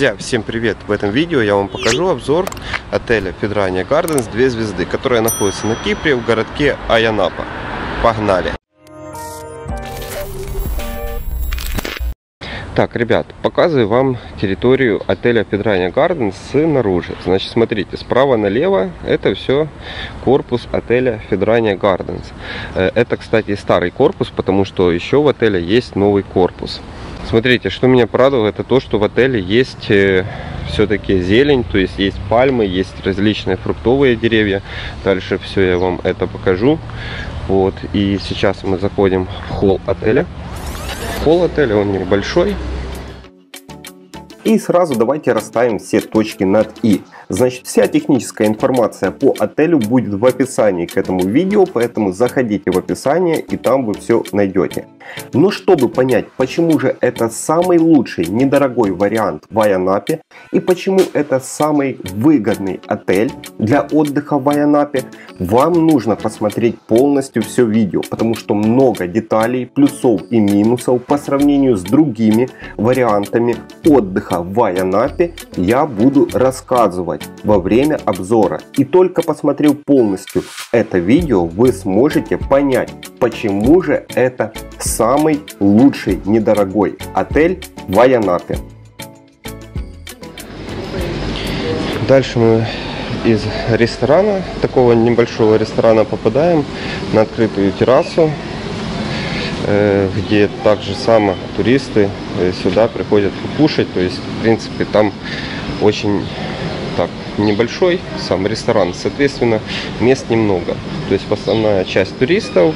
Друзья, всем привет! В этом видео я вам покажу обзор отеля Федрания Гарденс 2 звезды, которая находится на Кипре в городке Аянапа. Погнали! Так, ребят, показываю вам территорию отеля Федрания Гарденс снаружи. Значит, смотрите, справа налево это все корпус отеля Федрания Гарденс. Э, это, кстати, старый корпус, потому что еще в отеле есть новый корпус. Смотрите, что меня порадовало, это то, что в отеле есть э, все-таки зелень, то есть есть пальмы, есть различные фруктовые деревья. Дальше все я вам это покажу. Вот, и сейчас мы заходим в холл отеля. Холл отеля, он небольшой, и сразу давайте расставим все точки над «и». Значит, вся техническая информация по отелю будет в описании к этому видео, поэтому заходите в описание и там вы все найдете. Но чтобы понять, почему же это самый лучший недорогой вариант в Айанапе и почему это самый выгодный отель для отдыха в Айанапе, вам нужно посмотреть полностью все видео, потому что много деталей, плюсов и минусов по сравнению с другими вариантами отдыха в Айанапе я буду рассказывать во время обзора. И только посмотрев полностью это видео, вы сможете понять, почему же это самый лучший недорогой отель в Айанапе. Дальше мы из ресторана, такого небольшого ресторана попадаем на открытую террасу, э, где также само туристы э, сюда приходят покушать. То есть, в принципе, там очень небольшой сам ресторан, соответственно, мест немного. То есть основная часть туристов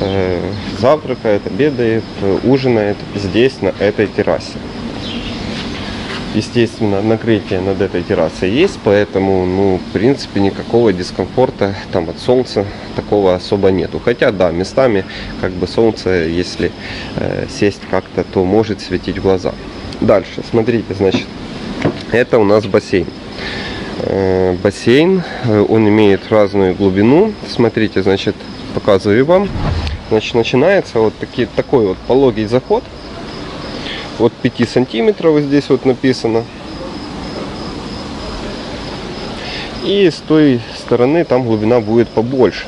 э, завтракает, обедает, ужинает здесь, на этой террасе. Естественно, накрытие над этой террасой есть, поэтому, ну, в принципе, никакого дискомфорта там от солнца такого особо нету. Хотя, да, местами, как бы солнце, если э, сесть как-то, то может светить в глаза. Дальше, смотрите, значит, это у нас бассейн. Э, бассейн, э, он имеет разную глубину. Смотрите, значит, показываю вам. Значит, начинается вот таки, такой вот пологий заход – от 5 сантиметров вот здесь вот написано. И с той стороны там глубина будет побольше.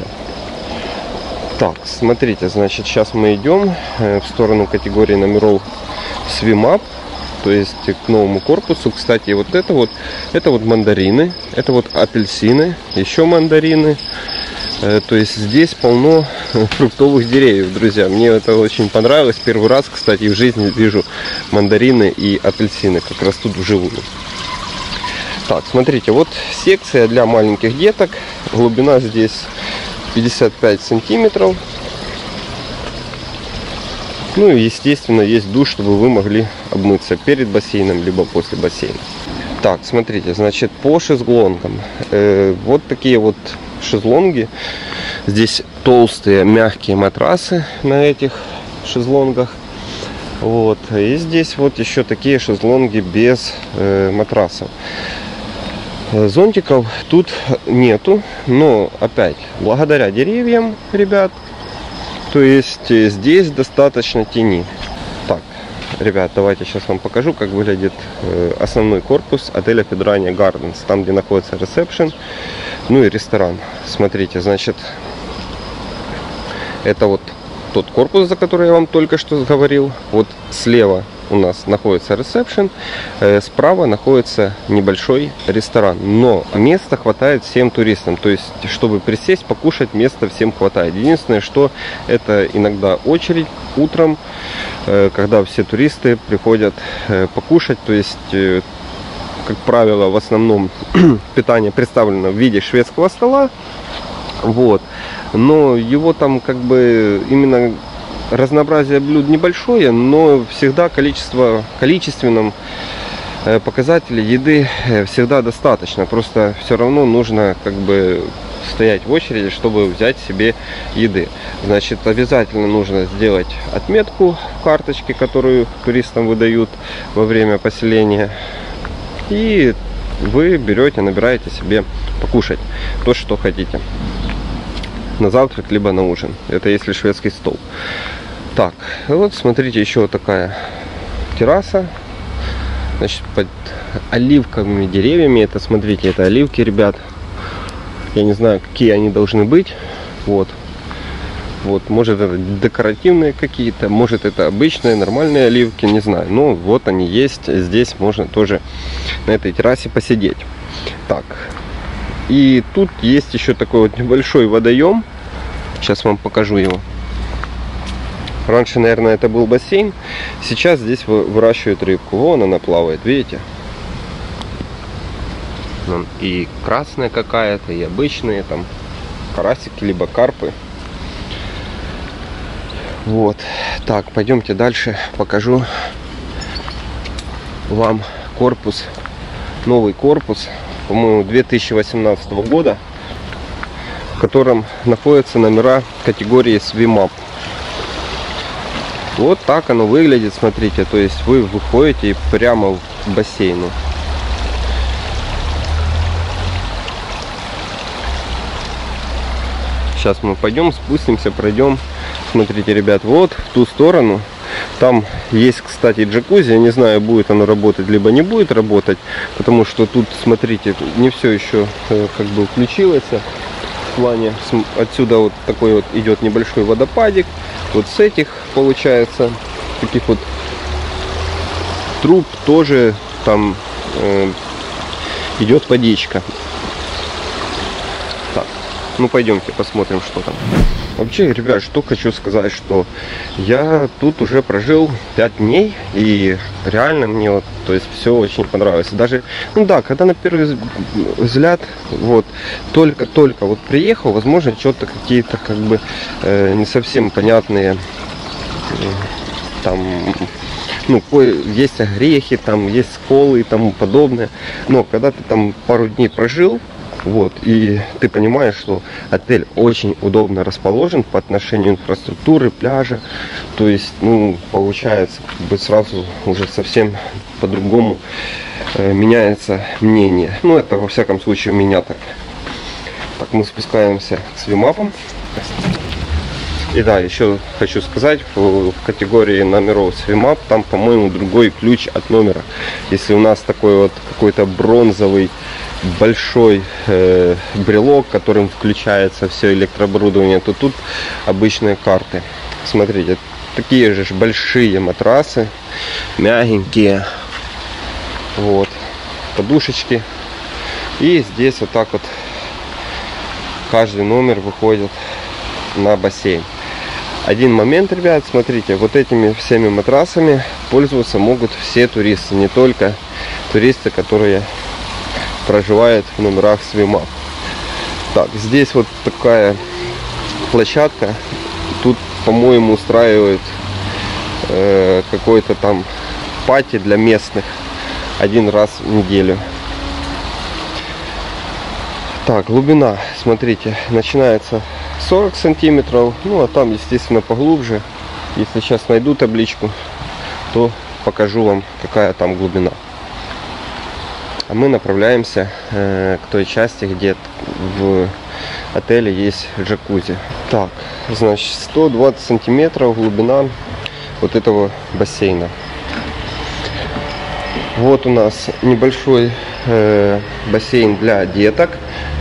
Так, смотрите, значит, сейчас мы идем э, в сторону категории номеров Swim то есть к новому корпусу. Кстати, вот это вот, это вот мандарины, это вот апельсины, еще мандарины, Э, то есть здесь полно фруктовых деревьев, друзья. Мне это очень понравилось. Первый раз, кстати, в жизни вижу мандарины и апельсины, как растут вживую. Так, смотрите, вот секция для маленьких деток. Глубина здесь 55 сантиметров. Ну и, естественно, есть душ, чтобы вы могли обмыться перед бассейном, либо после бассейна. Так, смотрите, значит, по шезлонгам. Э, вот такие вот шезлонги. Здесь толстые мягкие матрасы на этих шезлонгах. Вот. И здесь вот еще такие шезлонги без э, матрасов. Зонтиков тут нету, но опять благодаря деревьям, ребят, то есть э, здесь достаточно тени. Так, ребят, давайте сейчас вам покажу, как выглядит э, основной корпус отеля Педрания Gardens, там где находится ресепшн. Ну и ресторан. Смотрите, значит, это вот тот корпус, за который я вам только что говорил. Вот слева у нас находится ресепшн, э, справа находится небольшой ресторан. Но места хватает всем туристам. То есть, чтобы присесть, покушать, места всем хватает. Единственное, что это иногда очередь утром, э, когда все туристы приходят э, покушать. То есть, как правило, в основном питание представлено в виде шведского стола. Вот. Но его там как бы именно разнообразие блюд небольшое, но всегда количество, количественном э, показателе еды э, всегда достаточно. Просто все равно нужно как бы стоять в очереди, чтобы взять себе еды. Значит, обязательно нужно сделать отметку в карточке, которую туристам выдают во время поселения. И вы берете, набираете себе покушать то, что хотите. На завтрак, либо на ужин. Это если шведский стол. Так, вот смотрите, еще такая терраса. Значит, под оливковыми деревьями. Это, смотрите, это оливки, ребят. Я не знаю, какие они должны быть. Вот. Вот, может это декоративные какие-то, может это обычные, нормальные оливки, не знаю. Но вот они есть, здесь можно тоже на этой террасе посидеть. Так, и тут есть еще такой вот небольшой водоем. Сейчас вам покажу его. Раньше, наверное, это был бассейн. Сейчас здесь выращивают рыбку. Вон она плавает, видите? И красная какая-то, и обычные там карасики, либо карпы. Вот. Так, пойдемте дальше. Покажу вам корпус. Новый корпус. По-моему, 2018 года. В котором находятся номера категории SWIMAP. Вот так оно выглядит, смотрите. То есть вы выходите прямо в бассейну. Сейчас мы пойдем, спустимся, пройдем. Смотрите, ребят, вот в ту сторону. Там есть, кстати, джакузи. Я не знаю, будет оно работать, либо не будет работать. Потому что тут, смотрите, не все еще э, как бы включилось плане отсюда вот такой вот идет небольшой водопадик. Вот с этих получается таких вот труб тоже там э, идет водичка. Так, ну пойдемте посмотрим, что там. Вообще, ребят, что хочу сказать, что я тут уже прожил 5 дней, и реально мне вот, то есть все очень понравилось. Даже, ну да, когда на первый взгляд, вот, только-только вот приехал, возможно, что-то какие-то как бы э, не совсем понятные, э, там, ну, есть огрехи, там есть сколы и тому подобное. Но когда ты там пару дней прожил, вот, и ты понимаешь, что отель очень удобно расположен по отношению инфраструктуры, пляжа. То есть, ну, получается, как бы сразу уже совсем по-другому э, меняется мнение. Ну, это во всяком случае у меня так. Так, мы спускаемся к свимапам. И да, еще хочу сказать, в категории номеров свимап, там, по-моему, другой ключ от номера. Если у нас такой вот какой-то бронзовый большой э, брелок, которым включается все электрооборудование, то тут обычные карты. Смотрите, такие же большие матрасы, мягенькие, вот, подушечки. И здесь вот так вот каждый номер выходит на бассейн. Один момент, ребят, смотрите, вот этими всеми матрасами пользоваться могут все туристы, не только туристы, которые проживает в номерах Свима. Так, здесь вот такая площадка. Тут, по-моему, устраивают э, какой-то там пати для местных один раз в неделю. Так, глубина, смотрите, начинается 40 сантиметров, ну а там, естественно, поглубже. Если сейчас найду табличку, то покажу вам, какая там глубина. А мы направляемся э, к той части, где в отеле есть джакузи. Так, значит, 120 сантиметров глубина вот этого бассейна. Вот у нас небольшой э, бассейн для деток.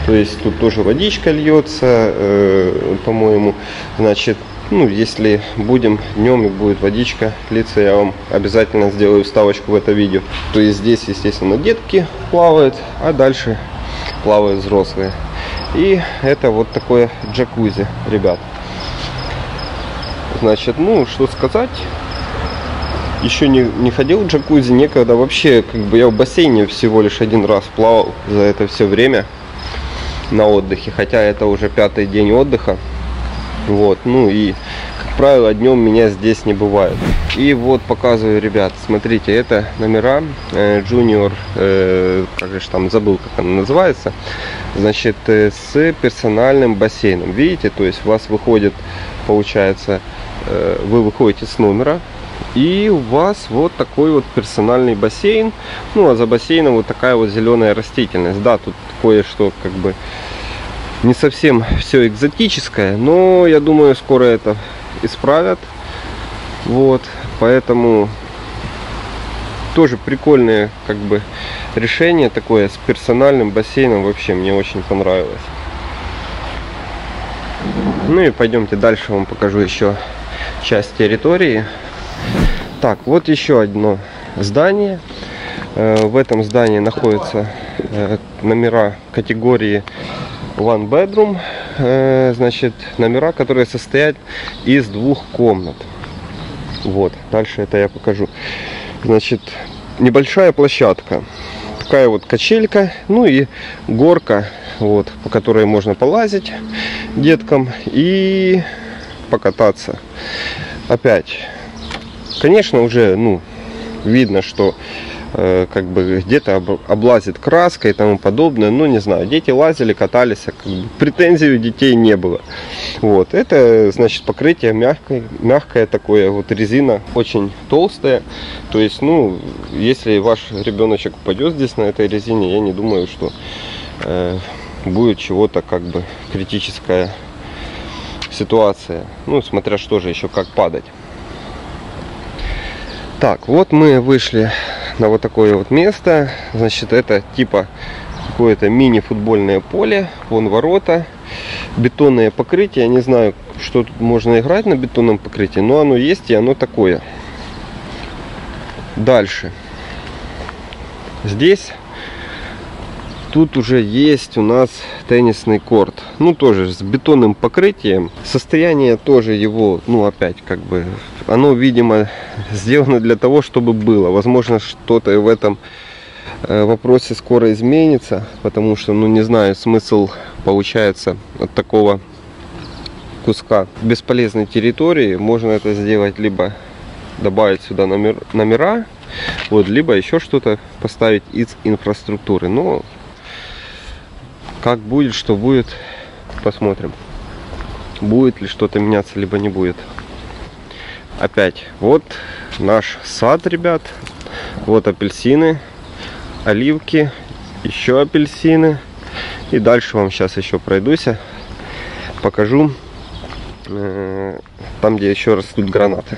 То есть тут тоже водичка льется, э, по-моему. Значит, ну, если будем днем и будет водичка литься, я вам обязательно сделаю вставочку в это видео. То есть здесь, естественно, детки плавают, а дальше плавают взрослые. И это вот такое джакузи, ребят. Значит, ну, что сказать. Еще не, не ходил в джакузи, некогда вообще, как бы я в бассейне всего лишь один раз плавал за это все время на отдыхе. Хотя это уже пятый день отдыха. Вот, ну и, как правило, днем меня здесь не бывает. И вот показываю, ребят, смотрите, это номера э, Junior, э, как же там, забыл, как она называется, значит, э, с персональным бассейном. Видите, то есть у вас выходит, получается, э, вы выходите с номера, и у вас вот такой вот персональный бассейн. Ну, а за бассейном вот такая вот зеленая растительность. Да, тут кое-что как бы не совсем все экзотическое, но я думаю, скоро это исправят. Вот, поэтому тоже прикольные как бы решение такое с персональным бассейном вообще мне очень понравилось. Ну и пойдемте дальше, вам покажу еще часть территории. Так, вот еще одно здание. Э, в этом здании находятся э, номера категории One Bedroom. Э, значит, номера, которые состоят из двух комнат. Вот, дальше это я покажу. Значит, небольшая площадка. Такая вот качелька, ну и горка, вот, по которой можно полазить деткам и покататься. Опять, конечно, уже, ну, видно, что как бы где-то облазит краска и тому подобное. Ну, не знаю, дети лазили, катались, а как бы претензий у детей не было. Вот, это, значит, покрытие мягкое, мягкое такое, вот резина очень толстая. То есть, ну, если ваш ребеночек упадет здесь на этой резине, я не думаю, что э, будет чего-то как бы критическая ситуация. Ну, смотря что же еще, как падать. Так, вот мы вышли на вот такое вот место. Значит, это типа какое-то мини-футбольное поле. Вон ворота. Бетонное покрытие. Я не знаю, что тут можно играть на бетонном покрытии, но оно есть и оно такое. Дальше. Здесь тут уже есть у нас теннисный корт. Ну, тоже с бетонным покрытием. Состояние тоже его, ну, опять, как бы, оно, видимо, сделано для того, чтобы было. Возможно, что-то в этом э, вопросе скоро изменится, потому что, ну, не знаю, смысл получается от такого куска бесполезной территории. Можно это сделать либо добавить сюда номер, номера, вот, либо еще что-то поставить из инфраструктуры. Но как будет, что будет, посмотрим. Будет ли что-то меняться, либо не будет. Опять, вот наш сад, ребят. Вот апельсины, оливки, еще апельсины. И дальше вам сейчас еще пройдусь, покажу э, там, где еще растут гранаты.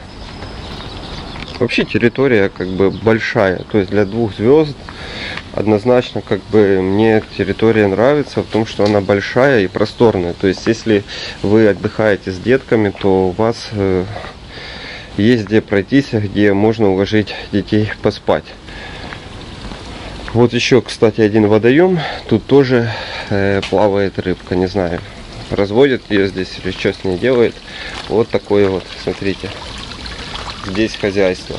Вообще территория как бы большая, то есть для двух звезд однозначно как бы мне территория нравится в том, что она большая и просторная. То есть если вы отдыхаете с детками, то у вас э, есть где пройтись, где можно уложить детей поспать. Вот еще, кстати, один водоем. Тут тоже э, плавает рыбка, не знаю, разводят ее здесь или что с ней делает. Вот такое вот, смотрите здесь хозяйство.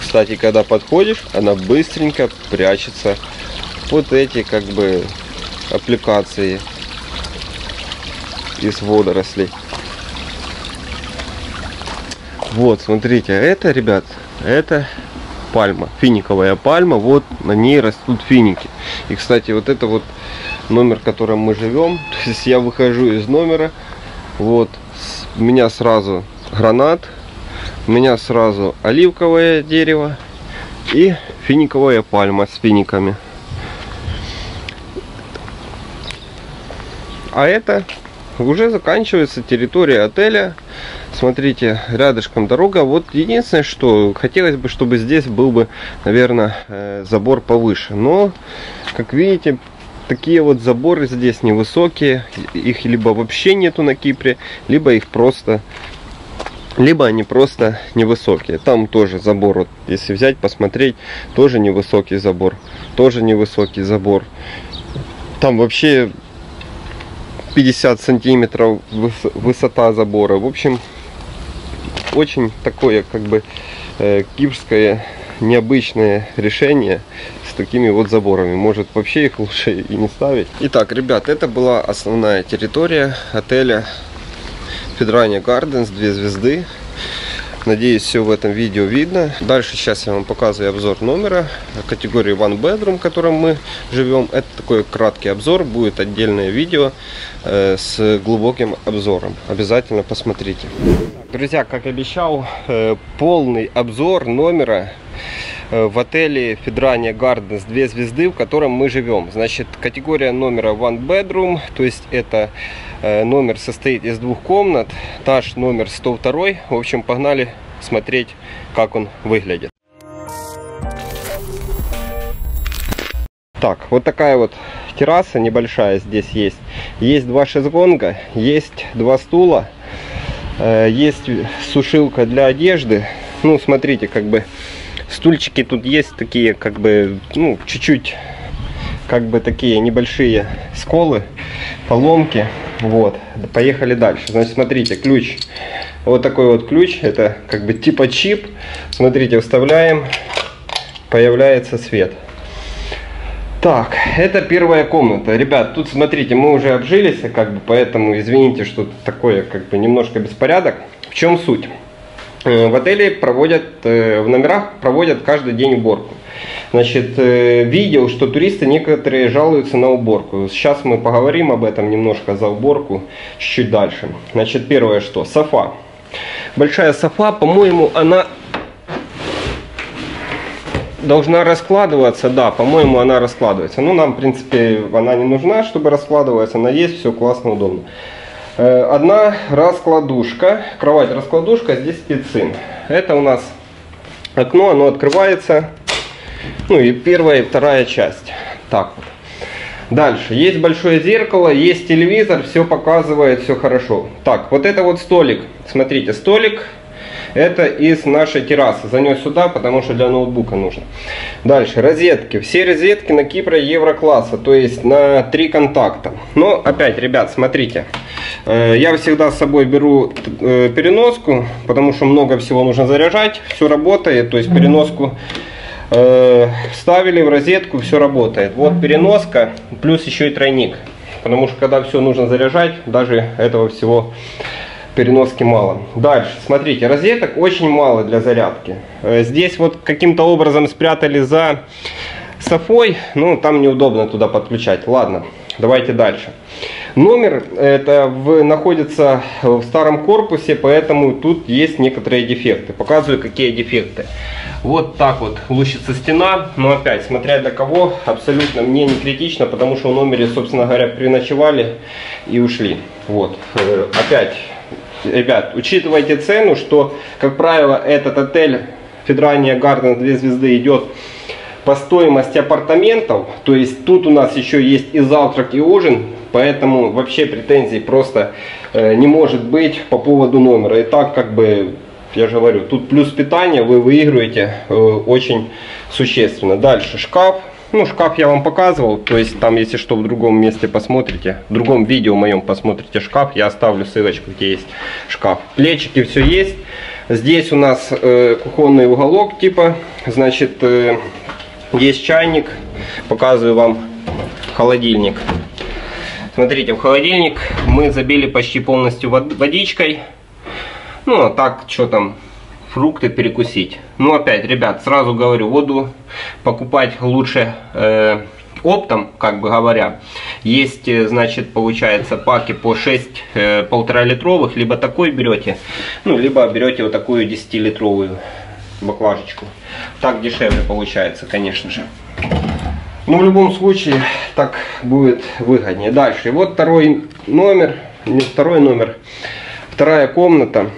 Кстати, когда подходишь, она быстренько прячется вот эти как бы аппликации из водорослей. Вот, смотрите, это, ребят, это пальма, финиковая пальма, вот на ней растут финики. И, кстати, вот это вот номер, в котором мы живем, то есть я выхожу из номера, вот, у меня сразу гранат, у меня сразу оливковое дерево и финиковая пальма с финиками. А это уже заканчивается территория отеля. Смотрите, рядышком дорога. Вот единственное, что хотелось бы, чтобы здесь был бы, наверное, э, забор повыше. Но, как видите, такие вот заборы здесь невысокие. Их либо вообще нету на Кипре, либо их просто либо они просто невысокие. Там тоже забор, вот, если взять, посмотреть, тоже невысокий забор, тоже невысокий забор. Там вообще 50 сантиметров высота забора. В общем, очень такое как бы э, кипрское необычное решение с такими вот заборами. Может вообще их лучше и не ставить. Итак, ребят, это была основная территория отеля Федрания Гарденс, две звезды. Надеюсь, все в этом видео видно. Дальше сейчас я вам показываю обзор номера категории One Bedroom, в котором мы живем. Это такой краткий обзор, будет отдельное видео э, с глубоким обзором. Обязательно посмотрите. Друзья, как обещал, э, полный обзор номера Э, в отеле Федрания Gardens 2 звезды, в котором мы живем. Значит, категория номера One Bedroom, то есть это номер состоит из двух комнат. Наш номер 102. В общем, погнали смотреть, как он выглядит. Так, вот такая вот терраса небольшая здесь есть. Есть два шезлонга, есть два стула, э, есть сушилка для одежды. Ну, смотрите, как бы стульчики тут есть такие, как бы, ну, чуть-чуть, как бы такие небольшие сколы, поломки. Вот, поехали дальше. Значит, смотрите, ключ. Вот такой вот ключ, это как бы типа чип. Смотрите, вставляем, появляется свет. Так, это первая комната. Ребят, тут смотрите, мы уже обжились, как бы, поэтому извините, что такое как бы немножко беспорядок. В чем суть? Э, в отеле проводят, э, в номерах проводят каждый день уборку. Значит, э, видел, что туристы некоторые жалуются на уборку. Сейчас мы поговорим об этом немножко за уборку чуть-чуть дальше. Значит, первое что? Софа. Большая софа, по-моему, она должна раскладываться, да, по-моему, она раскладывается. Ну, нам, в принципе, она не нужна, чтобы раскладываться, она есть, все классно, удобно. Э, одна раскладушка, кровать-раскладушка, здесь специн. Это у нас окно, оно открывается, ну и первая и вторая часть. Так вот. Дальше, есть большое зеркало, есть телевизор, все показывает, все хорошо. Так, вот это вот столик, смотрите, столик это из нашей террасы. Занес сюда, потому что для ноутбука нужно. Дальше, розетки. Все розетки на Кипре еврокласса, то есть на три контакта. Но опять, ребят, смотрите. Э, я всегда с собой беру э, переноску, потому что много всего нужно заряжать. Все работает, то есть переноску э, вставили в розетку, все работает. Вот переноска, плюс еще и тройник. Потому что когда все нужно заряжать, даже этого всего переноски мало. Дальше, смотрите, розеток очень мало для зарядки. Э, здесь вот каким-то образом спрятали за софой, ну там неудобно туда подключать. Ладно, давайте дальше. Номер это в, находится в старом корпусе, поэтому тут есть некоторые дефекты. Показываю, какие дефекты. Вот так вот лучится стена, но опять, смотря для кого, абсолютно мне не критично, потому что в номере, собственно говоря, переночевали и ушли. Вот, э, опять ребят, учитывайте цену, что, как правило, этот отель Федрания Гарден 2 звезды идет по стоимости апартаментов. То есть тут у нас еще есть и завтрак, и ужин. Поэтому вообще претензий просто э, не может быть по поводу номера. И так как бы, я же говорю, тут плюс питание вы выигрываете э, очень существенно. Дальше шкаф ну, шкаф я вам показывал, то есть там, если что, в другом месте посмотрите, в другом видео моем посмотрите шкаф, я оставлю ссылочку, где есть шкаф. Плечики все есть. Здесь у нас э, кухонный уголок типа, значит, э, есть чайник, показываю вам холодильник. Смотрите, в холодильник мы забили почти полностью водичкой. Ну, а так, что там, фрукты перекусить. Ну, опять, ребят, сразу говорю, воду покупать лучше э, оптом, как бы говоря. Есть, э, значит, получается, паки по 6 э, полтора литровых, либо такой берете, ну, либо берете вот такую 10-литровую баклажечку. Так дешевле получается, конечно же. Но в любом случае так будет выгоднее. Дальше. И вот второй номер, не второй номер, вторая комната.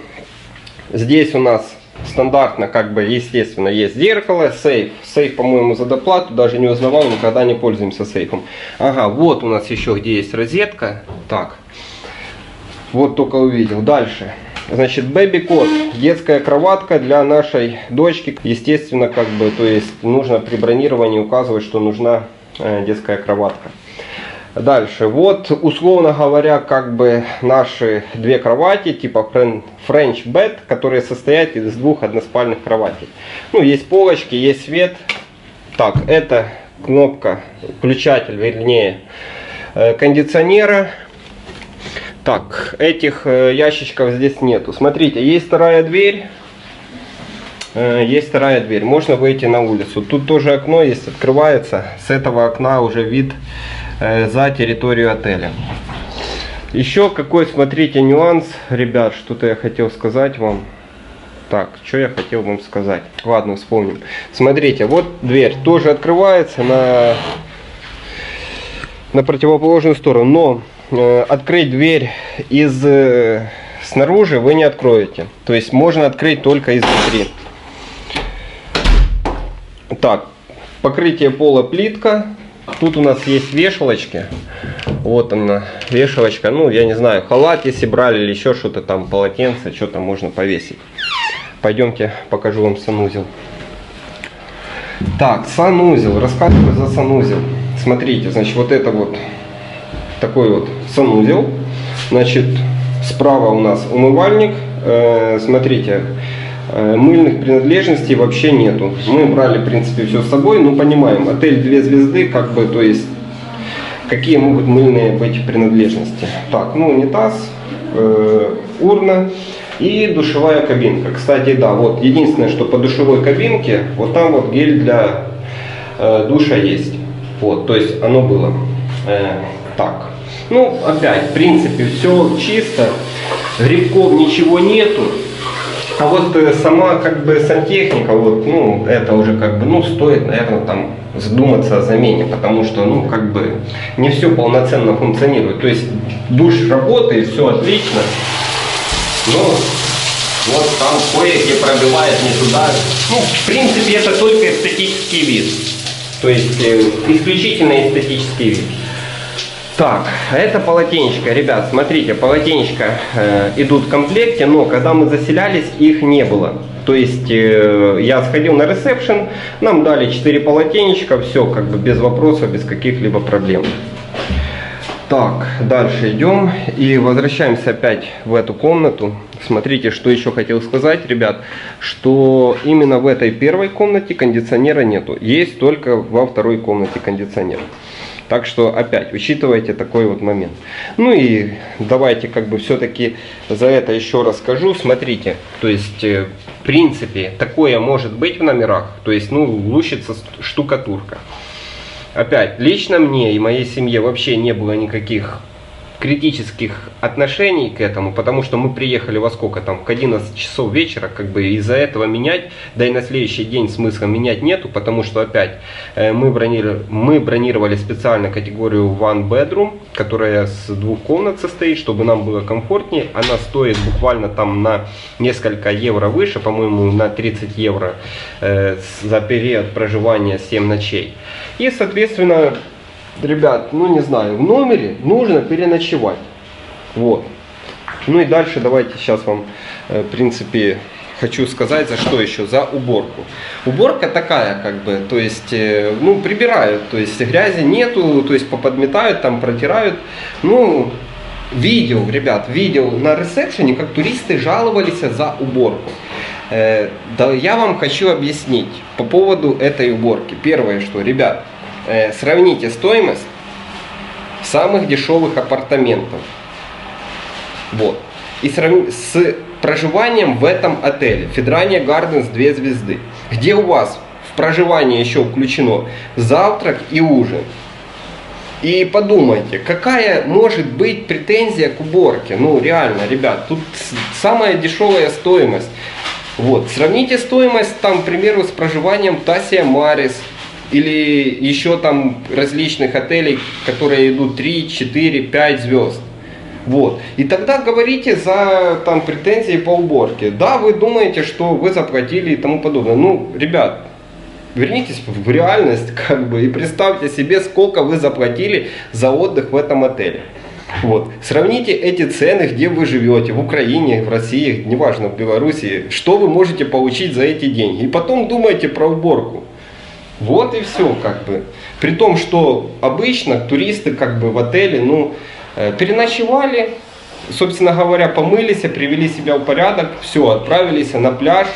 Здесь у нас стандартно, как бы, естественно, есть зеркало, сейф. Сейф, по-моему, за доплату даже не узнавал, никогда не пользуемся сейфом. Ага, вот у нас еще где есть розетка. Так, вот только увидел. Дальше. Значит, Baby кот детская кроватка для нашей дочки. Естественно, как бы, то есть нужно при бронировании указывать, что нужна э, детская кроватка. Дальше. Вот, условно говоря, как бы наши две кровати, типа French bed, которые состоят из двух односпальных кроватей. Ну, есть полочки, есть свет. Так, это кнопка, включатель, вернее, э, кондиционера. Так, этих э, ящичков здесь нету. Смотрите, есть вторая дверь. Э, есть вторая дверь. Можно выйти на улицу. Тут тоже окно есть, открывается. С этого окна уже вид Э, за территорию отеля. Еще какой, смотрите, нюанс, ребят, что-то я хотел сказать вам. Так, что я хотел вам сказать? Ладно, вспомним. Смотрите, вот дверь тоже открывается на, на противоположную сторону. Но открыть дверь из э, снаружи вы не откроете. То есть можно открыть только изнутри. Так, покрытие пола плитка Тут у нас есть вешалочки. Вот она, вешалочка. Ну, я не знаю, халат если брали или еще что-то там, полотенце, что там можно повесить. Пойдемте, покажу вам санузел. Так, санузел. Рассказываю за санузел. Смотрите, значит, вот это вот такой вот санузел. Значит, справа у нас умывальник. Э, смотрите, э, мыльных принадлежностей вообще нету. Мы брали, в принципе, все с собой, но понимаем, отель две звезды, как бы, то есть, какие могут мыльные быть принадлежности. Так, ну, унитаз, э, урна и душевая кабинка. Кстати, да, вот единственное, что по душевой кабинке, вот там вот гель для душа есть. Вот, то есть оно было так. Ну, опять, в принципе, все чисто, грибков ничего нету. А вот э, сама как бы сантехника, вот, ну, это уже как бы, ну, стоит, наверное, там задуматься о замене, потому что, ну, как бы не все полноценно функционирует. То есть душ работает, все отлично, но вот там кое-где пробивает не туда. Ну, в принципе, это только эстетический вид. То есть э, исключительно эстетический вид. Так, это полотенечко. Ребят, смотрите, полотенечко э, идут в комплекте, но когда мы заселялись, их не было. То есть э, я сходил на ресепшн, нам дали 4 полотенечка, все как бы без вопросов, без каких-либо проблем. Так, дальше идем и возвращаемся опять в эту комнату. Смотрите, что еще хотел сказать, ребят, что именно в этой первой комнате кондиционера нету. Есть только во второй комнате кондиционер. Так что опять учитывайте такой вот момент. Ну и давайте как бы все-таки за это еще расскажу. Смотрите, то есть э, в принципе такое может быть в номерах. То есть ну лучится штукатурка. Опять, лично мне и моей семье вообще не было никаких критических отношений к этому, потому что мы приехали во сколько там, к 11 часов вечера, как бы из-за этого менять, да и на следующий день смысла менять нету, потому что опять э, мы, бронировали, мы бронировали специально категорию One Bedroom, которая с двух комнат состоит, чтобы нам было комфортнее, она стоит буквально там на несколько евро выше, по-моему на 30 евро э, за период проживания 7 ночей. И соответственно ребят, ну не знаю, в номере нужно переночевать. Вот. Ну и дальше давайте сейчас вам, э, в принципе, хочу сказать, за что еще, за уборку. Уборка такая, как бы, то есть, э, ну, прибирают, то есть, грязи нету, то есть, поподметают, там, протирают. Ну, видел, ребят, видел на ресепшене, как туристы жаловались за уборку. Э, да, я вам хочу объяснить по поводу этой уборки. Первое, что, ребят, Э, сравните стоимость самых дешевых апартаментов. Вот. И сравните с проживанием в этом отеле. Федрания Гарденс 2 звезды. Где у вас в проживание еще включено завтрак и ужин. И подумайте, какая может быть претензия к уборке? Ну, реально, ребят, тут самая дешевая стоимость. Вот, сравните стоимость, там, к примеру, с проживанием Тасия Марис, или еще там различных отелей, которые идут 3, 4, 5 звезд. Вот. И тогда говорите за там, претензии по уборке. Да, вы думаете, что вы заплатили и тому подобное. Ну, ребят, вернитесь в реальность как бы и представьте себе, сколько вы заплатили за отдых в этом отеле. Вот. Сравните эти цены, где вы живете, в Украине, в России, неважно, в Беларуси, что вы можете получить за эти деньги. И потом думайте про уборку. Вот и все, как бы. При том, что обычно туристы как бы в отеле, ну, э, переночевали, собственно говоря, помылись, привели себя в порядок, все, отправились на пляж,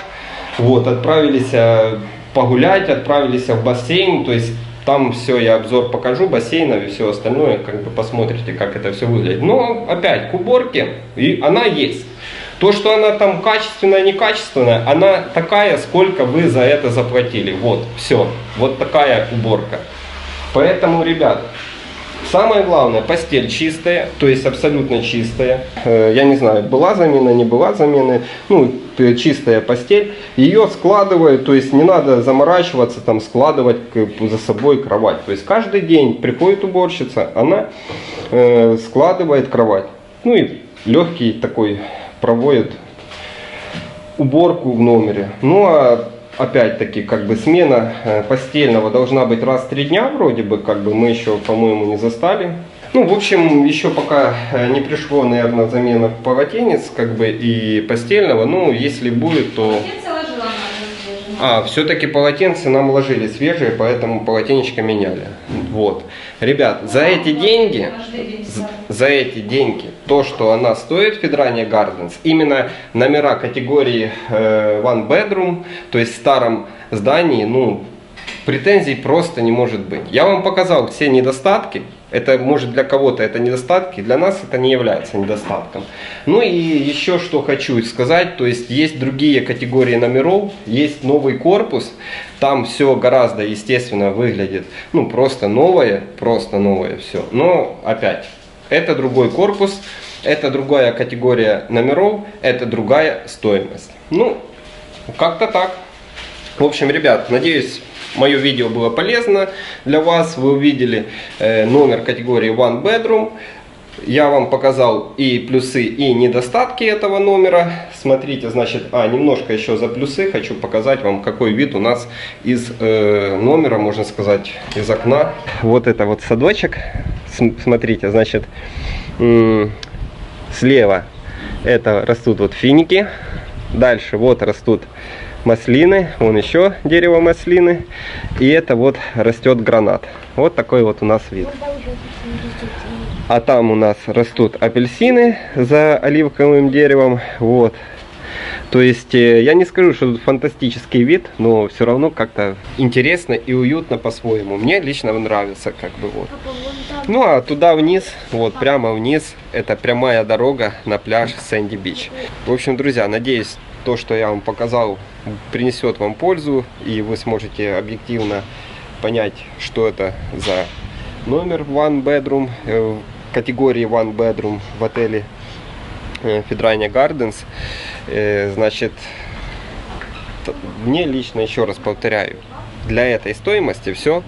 вот, отправились э, погулять, отправились в бассейн, то есть там все, я обзор покажу бассейнов и все остальное, как бы посмотрите, как это все выглядит. Но опять к уборке, и она есть. То, что она там качественная, некачественная, она такая, сколько вы за это заплатили. Вот, все. Вот такая уборка. Поэтому, ребят, самое главное, постель чистая, то есть абсолютно чистая. Э, я не знаю, была замена, не была замены. Ну, чистая постель. Ее складывают, то есть не надо заморачиваться, там складывать за собой кровать. То есть каждый день приходит уборщица, она э, складывает кровать. Ну и легкий такой проводит уборку в номере. Ну а опять-таки, как бы смена э, постельного должна быть раз в три дня вроде бы, как бы мы еще, по-моему, не застали. Ну, в общем, еще пока э, не пришло, наверное, замена полотенец, как бы, и постельного. Ну, если будет, то... А, все-таки полотенце нам ложили свежие, поэтому полотенечко меняли. Вот. Ребят, за эти деньги, Каждый день за, ставят. за эти деньги, то, что она стоит, Федрания Gardens, именно номера категории э, One Bedroom, то есть в старом здании, ну, претензий просто не может быть. Я вам показал все недостатки. Это может для кого-то это недостатки, для нас это не является недостатком. Ну и еще что хочу сказать, то есть есть другие категории номеров, есть новый корпус, там все гораздо естественно выглядит, ну просто новое, просто новое все. Но опять, это другой корпус, это другая категория номеров, это другая стоимость. Ну, как-то так. В общем, ребят, надеюсь, мое видео было полезно для вас. Вы увидели э, номер категории One Bedroom. Я вам показал и плюсы, и недостатки этого номера. Смотрите, значит, а, немножко еще за плюсы хочу показать вам, какой вид у нас из э, номера, можно сказать, из окна. Вот это вот садочек. См- Смотрите, значит, слева это растут вот финики. Дальше вот растут маслины, вон еще дерево маслины. И это вот растет гранат. Вот такой вот у нас вид. А там у нас растут апельсины за оливковым деревом. Вот. То есть э, я не скажу, что тут фантастический вид, но все равно как-то интересно и уютно по-своему. Мне лично нравится, как бы вот. Ну а туда вниз, вот прямо вниз, это прямая дорога на пляж Сэнди Бич. В общем, друзья, надеюсь, то, что я вам показал, принесет вам пользу, и вы сможете объективно понять, что это за номер One Bedroom, э, категории One Bedroom в отеле э, Федрания Gardens. Э, Значит, мне лично, еще раз повторяю, для этой стоимости все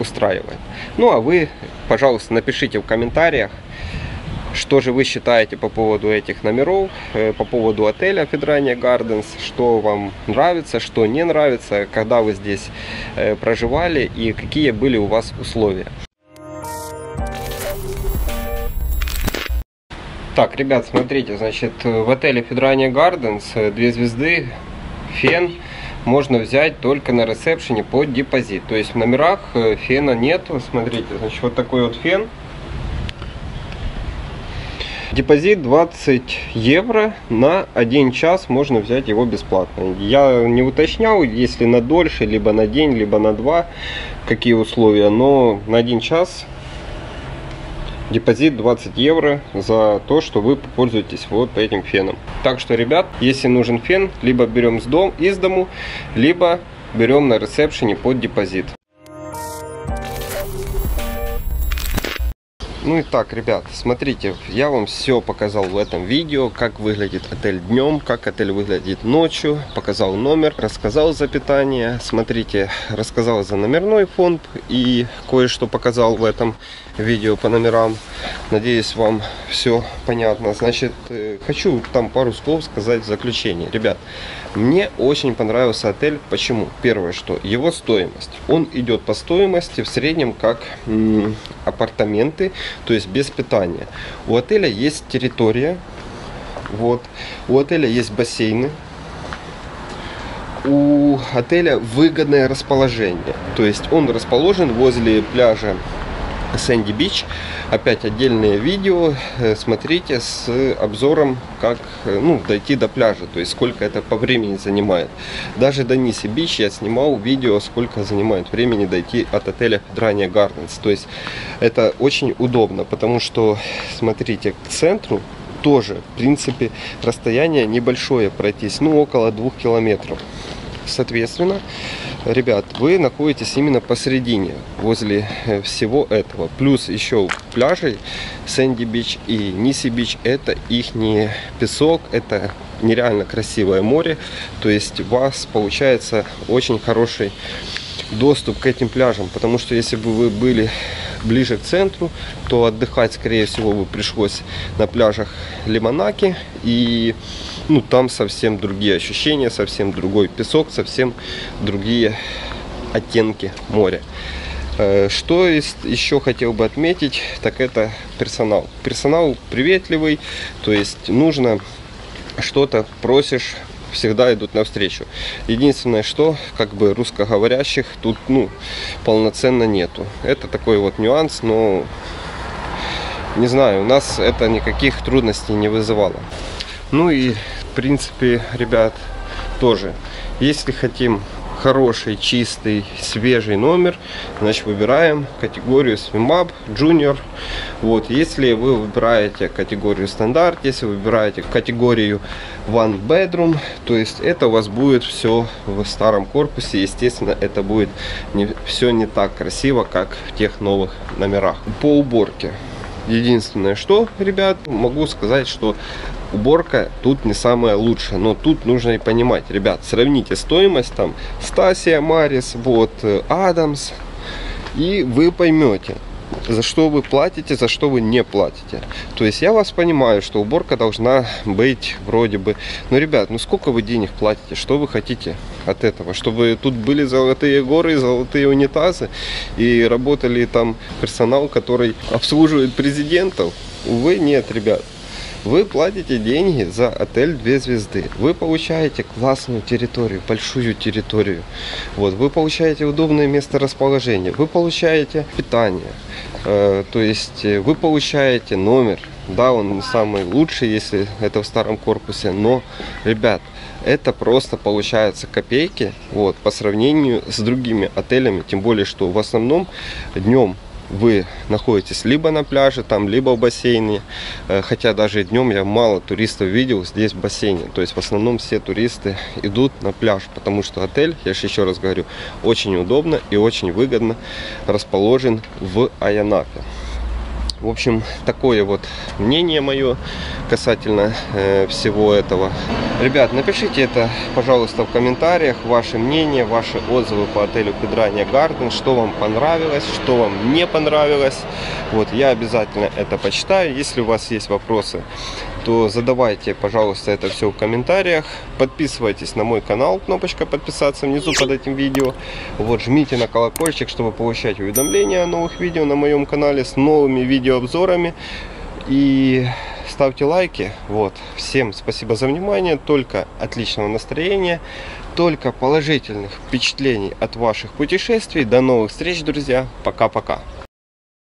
устраивает. Ну а вы, пожалуйста, напишите в комментариях, что же вы считаете по поводу этих номеров, э, по поводу отеля Федрания Gardens, что вам нравится, что не нравится, когда вы здесь проживали и какие были у вас условия. Так, ребят, смотрите, значит, в отеле Федрания Gardens э, две звезды, фен можно взять только на ресепшене под депозит. То есть в номерах э, фена нету. Смотрите, значит, вот такой вот фен. Депозит 20 евро на 1 час можно взять его бесплатно. Я не уточнял, если на дольше, либо на день, либо на два, какие условия, но на 1 час депозит 20 евро за то, что вы пользуетесь вот этим феном. Так что, ребят, если нужен фен, либо берем с дом, из дому, либо берем на ресепшене под депозит. Ну и так, ребят, смотрите, я вам все показал в этом видео, как выглядит отель днем, как отель выглядит ночью, показал номер, рассказал за питание, смотрите, рассказал за номерной фонд и кое-что показал в этом видео по номерам. Надеюсь, вам все понятно. Значит, э, хочу там пару слов сказать в заключение. Ребят, мне очень понравился отель. Почему? Первое, что его стоимость. Он идет по стоимости в среднем как апартаменты, то есть без питания. У отеля есть территория, вот. У отеля есть бассейны. У отеля выгодное расположение. То есть он расположен возле пляжа Сэнди Бич. Опять отдельное видео. э, Смотрите с обзором, как э, ну, дойти до пляжа. То есть сколько это по времени занимает. Даже до Ниси Бич я снимал видео, сколько занимает времени дойти от отеля Федрания Gardens. То есть это очень удобно, потому что, смотрите, к центру тоже, в принципе, расстояние небольшое пройтись, ну, около двух километров. Соответственно, ребят, вы находитесь именно посередине, возле э, всего этого. Плюс еще пляжи Сэнди Бич и Ниси Бич, это их песок, это нереально красивое море. То есть у вас получается очень хороший доступ к этим пляжам, потому что если бы вы были ближе к центру, то отдыхать, скорее всего, бы пришлось на пляжах Лимонаки. И ну, там совсем другие ощущения, совсем другой песок, совсем другие оттенки моря. Э, что еще хотел бы отметить, так это персонал. Персонал приветливый, то есть нужно что-то просишь, всегда идут навстречу. Единственное, что как бы русскоговорящих тут ну полноценно нету. Это такой вот нюанс, но не знаю, у нас это никаких трудностей не вызывало. Ну и в принципе, ребят, тоже, если хотим хороший, чистый, свежий номер, значит выбираем категорию SwimUp Junior. Вот, если вы выбираете категорию стандарт, если вы выбираете категорию One Bedroom, то есть это у вас будет все в старом корпусе. Естественно, это будет не, все не так красиво, как в тех новых номерах. По уборке. Единственное, что, ребят, могу сказать, что уборка тут не самая лучшая. Но тут нужно и понимать, ребят, сравните стоимость там Стасия, Марис, вот, э, Адамс, и вы поймете, за что вы платите, за что вы не платите. То есть я вас понимаю, что уборка должна быть вроде бы. Но, ребят, ну сколько вы денег платите? Что вы хотите от этого? Чтобы тут были золотые горы, золотые унитазы и работали там персонал, который обслуживает президентов? Увы, нет, ребят. Вы платите деньги за отель 2 звезды. Вы получаете классную территорию, большую территорию. Вот, вы получаете удобное место расположения. Вы получаете питание. Э, то есть э, вы получаете номер. Да, он самый лучший, если это в старом корпусе. Но, ребят, это просто получается копейки вот, по сравнению с другими отелями. Тем более, что в основном днем вы находитесь либо на пляже, там, либо в бассейне. Э, хотя даже днем я мало туристов видел здесь в бассейне. То есть в основном все туристы идут на пляж, потому что отель, я же еще раз говорю, очень удобно и очень выгодно расположен в Аянапе. В общем, такое вот мнение мое касательно э, всего этого. Ребят, напишите это, пожалуйста, в комментариях, ваше мнение, ваши отзывы по отелю Педрания Гарден, что вам понравилось, что вам не понравилось. Вот, я обязательно это почитаю. Если у вас есть вопросы, то задавайте, пожалуйста, это все в комментариях. Подписывайтесь на мой канал, кнопочка подписаться внизу под этим видео. Вот, жмите на колокольчик, чтобы получать уведомления о новых видео на моем канале с новыми видеообзорами. И ставьте лайки. Вот, всем спасибо за внимание, только отличного настроения, только положительных впечатлений от ваших путешествий. До новых встреч, друзья. Пока-пока.